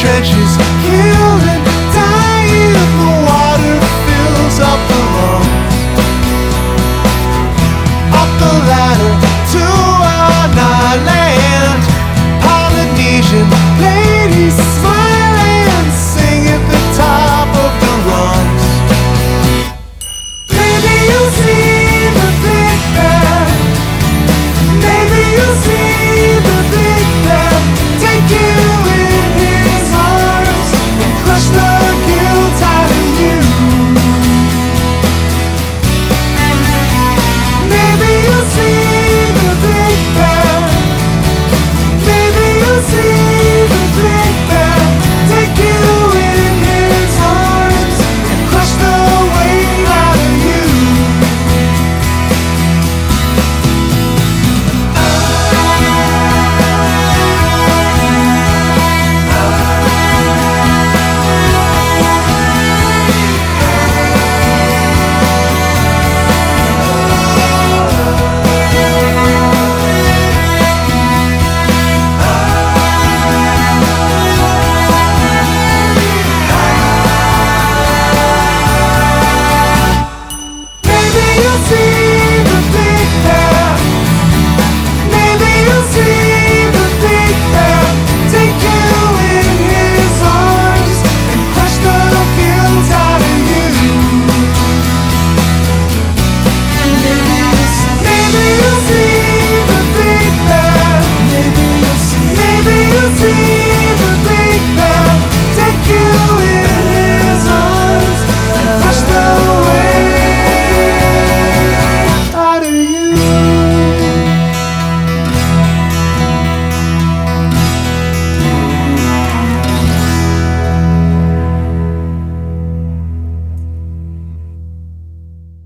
trenches, kill